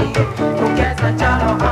तो कैसा चलो